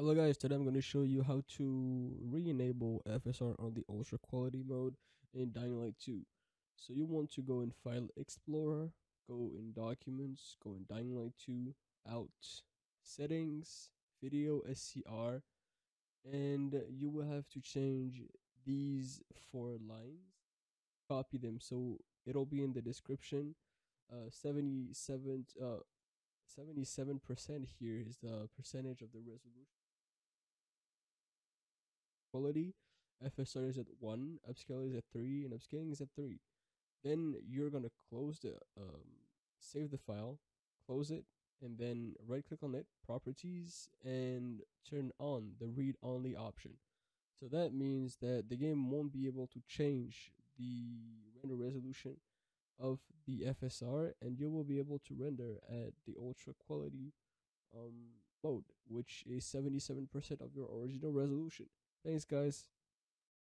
Hello guys, today I'm going to show you how to re-enable FSR on the ultra quality mode in Dying Light 2. So you want to go in File Explorer, go in Documents, go in Dying Light 2, Out, Settings, Video SCR, and you will have to change these four lines, copy them so it'll be in the description. Uh, 77 uh 77% here is the percentage of the resolution quality, FSR is at 1, upscale is at 3, and upscaling is at 3. Then you're going to close the, um, save the file, close it, and then right click on it, properties, and turn on the read only option. So that means that the game won't be able to change the render resolution of the FSR and you will be able to render at the ultra quality um, mode, which is 77% of your original resolution. Thanks, guys.